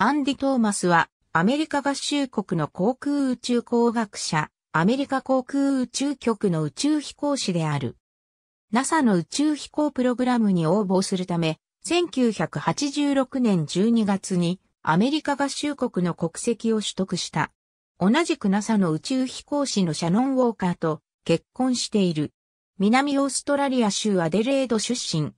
アンディ・トーマスはアメリカ合衆国の航空宇宙工学者、アメリカ航空宇宙局の宇宙飛行士である。NASA の宇宙飛行プログラムに応募するため、1986年12月にアメリカ合衆国の国籍を取得した。同じく NASA の宇宙飛行士のシャノン・ウォーカーと結婚している。南オーストラリア州アデレード出身。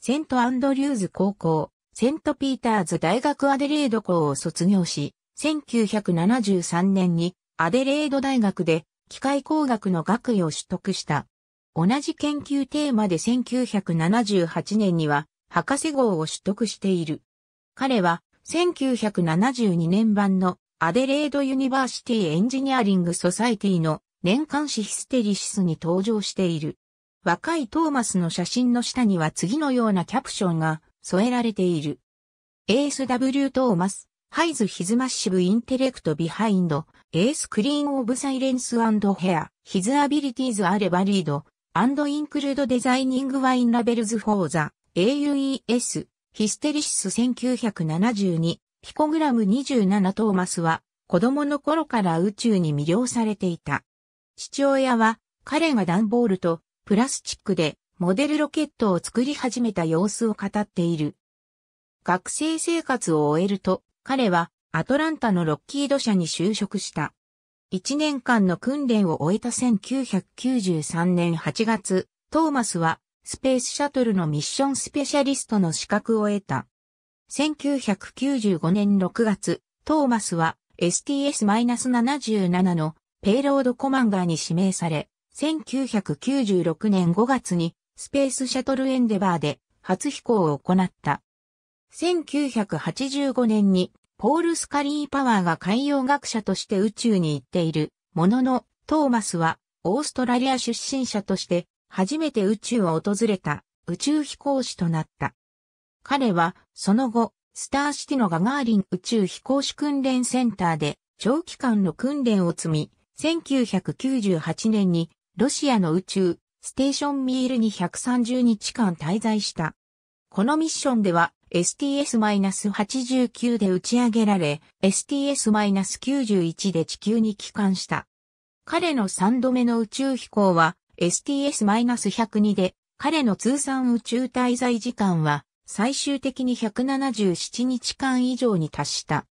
セントアンドリューズ高校、セントピーターズ大学アデレード校を卒業し、1973年にアデレード大学で機械工学の学位を取得した。同じ研究テーマで1978年には博士号を取得している。彼は1972年版の Adelaide University Engineering Society の年間誌 Hysteresis に登場している。若いトーマスの写真の下には次のようなキャプションが添えられている。ASW Thomas, hides his massive intellect behind, a screen of silence hair, his abilities are varied, and include designing wine labels for the, AUES、Hysteresis 1972、ピコグラム27トーマスは、子供の頃から宇宙に魅了されていた。父親は、彼が段ボールとプラスチックでモデルロケットを作り始めた様子を語っている。学生生活を終えると、彼はアトランタのロッキード社に就職した。1年間の訓練を終えた1993年8月、トーマスはスペースシャトルのミッションスペシャリストの資格を得た。1995年6月、トーマスは STS-77 のペイロードコマンダーに指名され、1996年5月にスペースシャトルエンデバーで初飛行を行った。1985年にポール・スカリー・パワーが海洋学者として宇宙に行っているものの、トーマスはオーストラリア出身者として初めて宇宙を訪れた宇宙飛行士となった。彼はその後、スターシティのガガーリン宇宙飛行士訓練センターで長期間の訓練を積み、1998年にロシアの宇宙ステーションミールに130日間滞在した。このミッションでは STS-89 で打ち上げられ、STS-91 で地球に帰還した。彼の3度目の宇宙飛行は STS-102 で、彼の通算宇宙滞在時間は最終的に177日間以上に達した。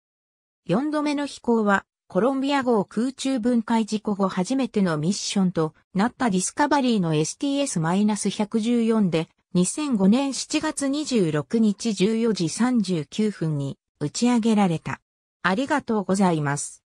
4度目の飛行はコロンビア号空中分解事故後初めてのミッションとなったディスカバリーの STS-114 で2005年7月26日14時39分に打ち上げられた。ありがとうございます。